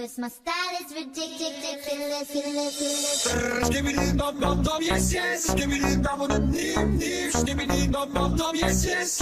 Cause my style is ridiculous, ridiculous. Skibbity dum dum dum yes yes. Skibbity dum dum dim dim. Skibbity dum dum dum yes yes.